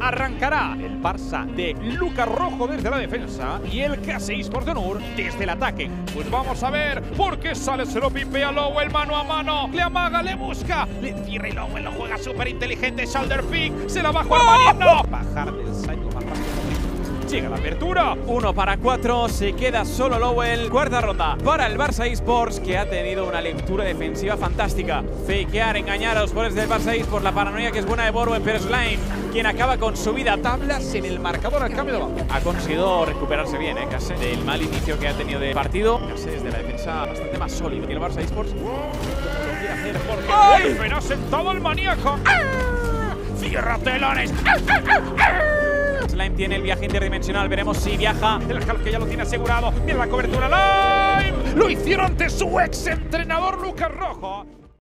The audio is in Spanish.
Arrancará el Barça de Lucas Rojo desde la defensa y el K6 por Donur desde el ataque. Pues vamos a ver por qué sale, se lo pipea Lowell mano a mano. Le amaga, le busca. Le cierra y Lowell lo juega súper inteligente. Shoulder pick, se la va a jugar Marino. Bajar Llega la apertura. Uno para cuatro, se queda solo Lowell. Cuarta ronda para el Barça Esports, que ha tenido una lectura defensiva fantástica. Fakear, engañar a los jugadores del Barça Esports, la paranoia que es buena de Borwen, pero Slime, quien acaba con su vida Tablas en el marcador al cambio de balón. Ha conseguido recuperarse bien, ¿eh? Case, del mal inicio que ha tenido de partido. Case desde la defensa bastante más sólido que el Barça Esports. Wolfen ha sentado al maníaco. Cierra telones. Slime tiene el viaje interdimensional, veremos si viaja. El Hulk que ya lo tiene asegurado. Mira la cobertura. Lime. Lo hicieron ante su ex entrenador Lucas Rojo.